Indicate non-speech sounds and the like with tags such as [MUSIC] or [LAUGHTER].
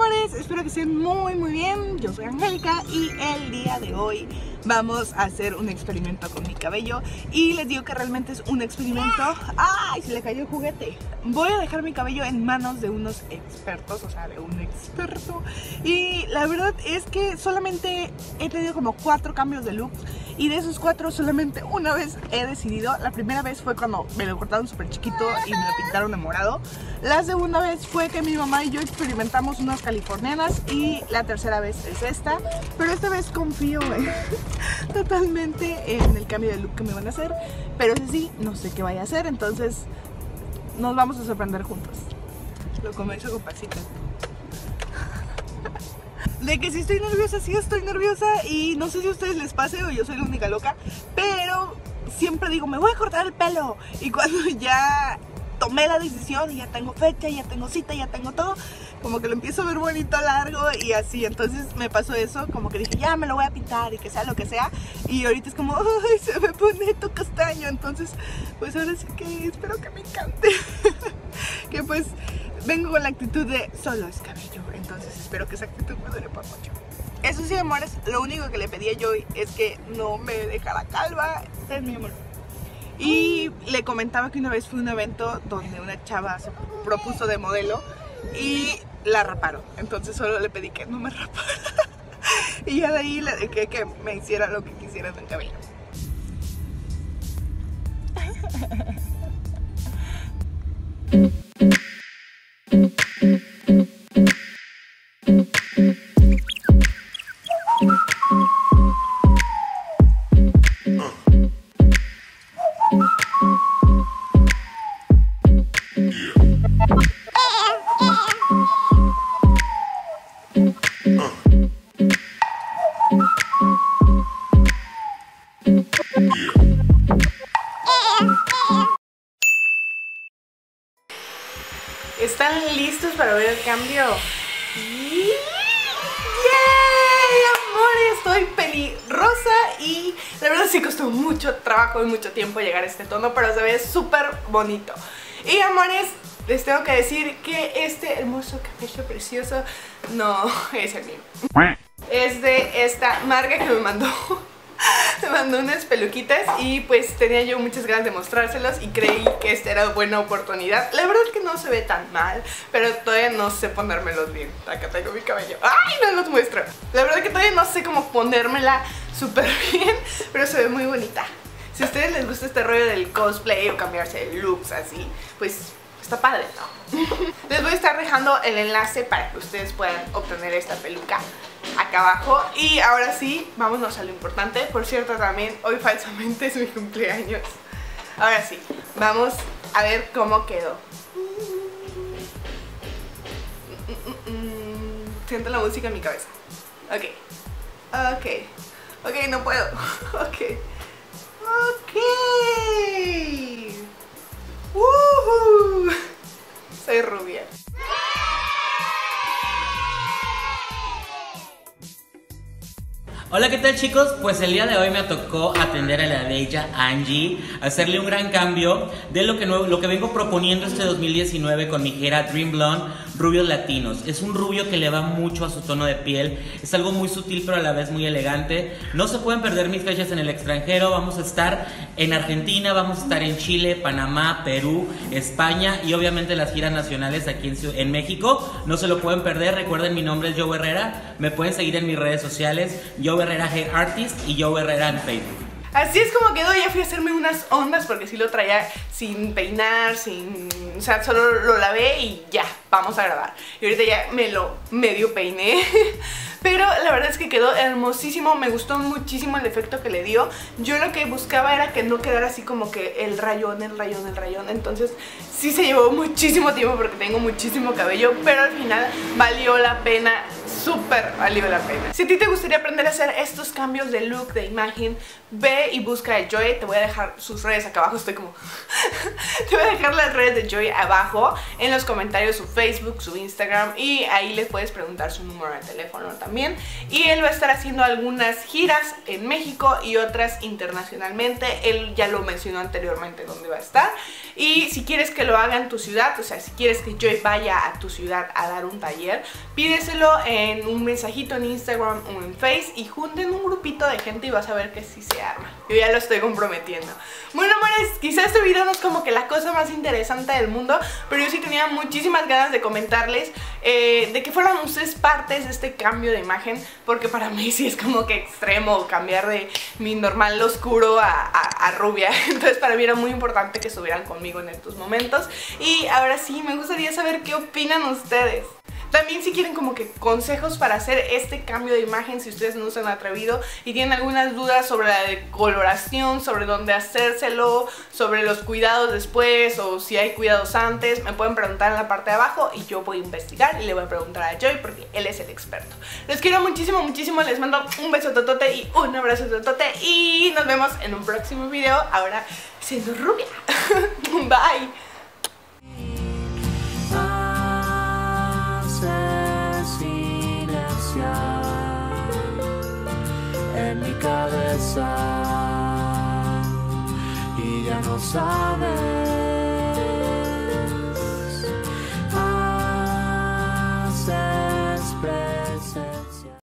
amores, espero que estén muy muy bien. Yo soy Angélica y el día de hoy vamos a hacer un experimento con mi cabello y les digo que realmente es un experimento. ¡Ay! Se le cayó el juguete. Voy a dejar mi cabello en manos de unos expertos, o sea, de un experto. Y la verdad es que solamente he tenido como cuatro cambios de look y de esos cuatro solamente una vez he decidido. La primera vez fue cuando me lo cortaron súper chiquito y me lo pintaron de morado. La segunda vez fue que mi mamá y yo experimentamos unas californianas y la tercera vez es esta. Pero esta vez confío [LAUGHS] totalmente en el cambio de look que me van a hacer. Pero ese sí, no sé qué vaya a hacer, entonces nos vamos a sorprender juntos. Lo comienzo con pasita. [LAUGHS] De que si estoy nerviosa, sí estoy nerviosa y no sé si a ustedes les pase o yo soy la única loca, pero siempre digo, me voy a cortar el pelo y cuando [LAUGHS] ya tomé la decisión y ya tengo fecha, ya tengo cita, ya tengo todo, como que lo empiezo a ver bonito, largo y así. Entonces me pasó eso, como que dije, ya me lo voy a pintar y que sea lo que sea. Y ahorita es como, [LAUGHS] ay, se me pone todo castaño. Entonces, pues ahora sí que espero que me encante. [LAUGHS] que pues vengo con la actitud de solo es cabello. Entonces espero que esa actitud me dure por mucho. Eso sí, amores, lo único que le pedí a Joy es que no me dejara calva. Es mi amor. Y le comentaba que una vez fue un evento donde una chava se propuso de modelo y la raparon. Entonces solo le pedí que no me rapara. [LAUGHS] y ya de ahí le dejé que me hiciera lo que quisiera en el cabello. Pelirrosa y la verdad sí costó mucho trabajo y mucho tiempo llegar a este tono, pero se ve súper bonito. Y amores, les tengo que decir que este hermoso cabello precioso no [LAUGHS] es el mío. Es de esta marca que me mandó [LAUGHS] me mandó unas peluquitas y pues tenía yo muchas ganas de mostrárselos y creí que esta era buena oportunidad. La verdad es que no se ve tan mal, pero todavía no sé ponérmelos bien. Acá tengo mi cabello. ¡Ay, no los muestro! La verdad es que todavía no sé cómo ponérmela súper [LAUGHS] bien, pero se ve muy bonita. Si a ustedes les gusta este rollo del cosplay o cambiarse de looks así, pues está padre, ¿no? [LAUGHS] Les voy a estar dejando el enlace para que ustedes puedan obtener esta peluca acá abajo. Y ahora sí, vámonos a lo importante. Por cierto, también hoy falsamente es mi cumpleaños. Ahora sí, vamos a ver cómo quedó. Siento la música en mi cabeza. Ok. Ok. Ok, no puedo. [LAUGHS] Ok. Ok. Soy rubia. Hola, ¿qué tal chicos? Pues el día de hoy me tocó atender a la bella Angie, hacerle un gran cambio de lo que, lo que vengo proponiendo este 2019 con mi Gera Dream Blonde Rubios Latinos. Es un rubio que le va mucho a su tono de piel, es algo muy sutil pero a la vez muy elegante. No se pueden perder mis fechas en el extranjero, vamos a estar en Argentina, vamos a estar en Chile, Panamá, Perú, España y obviamente las giras nacionales aquí en, en México. No se lo pueden perder, recuerden mi nombre es Joe Herrera, me pueden seguir en mis redes sociales, Joe Herrera Hair Artist y Joe Herrera en Facebook. Así es como quedó, ya fui a hacerme unas ondas porque sí lo traía sin peinar, sin... O sea, solo lo lavé y ya, vamos a grabar. Y ahorita ya me lo medio peiné. [LAUGHS] Pero la verdad es que quedó hermosísimo, me gustó muchísimo el efecto que le dio. Yo lo que buscaba era que no quedara así como que el rayón, el rayón, el rayón. Entonces sí se llevó muchísimo tiempo porque tengo muchísimo cabello, pero al final valió la pena súper valió la pena. Si a ti te gustaría aprender a hacer estos cambios de look, de imagen, ve y busca a Joy. Te voy a dejar sus redes acá abajo. Estoy como... [LAUGHS] te voy a dejar las redes de Joy abajo en los comentarios, su Facebook, su Instagram y ahí le puedes preguntar su número de teléfono también. Y él va a estar haciendo algunas giras en México y otras internacionalmente. Él ya lo mencionó anteriormente dónde va a estar. Y si quieres que lo haga en tu ciudad, o sea, si quieres que Joy vaya a tu ciudad a dar un taller, pídeselo en un mensajito en Instagram o en Face y junten un grupito de gente y vas a ver que sí se arma. Yo ya lo estoy comprometiendo. Bueno, amores, quizás este video no es como que la cosa más interesante del mundo, pero yo sí tenía muchísimas ganas de comentarles eh, de que fueran ustedes partes de este cambio de imagen, porque para mí sí es como que extremo cambiar de mi normal oscuro a, a rubia. [LAUGHS] Entonces para mí era muy importante que estuvieran conmigo en estos momentos. Y ahora sí, me gustaría saber qué opinan ustedes. También si quieren como que consejos para hacer este cambio de imagen, si ustedes no se han atrevido y tienen algunas dudas sobre la decoloración, sobre dónde hacérselo, sobre los cuidados después o si hay cuidados antes, me pueden preguntar en la parte de abajo y yo voy a investigar y le voy a preguntar a Joy porque él es el experto. Les quiero muchísimo, muchísimo, les mando un beso totote y un abrazo totote y nos vemos en un próximo video, ahora siendo rubia. [LAUGHS] Bye. Y ya no sabes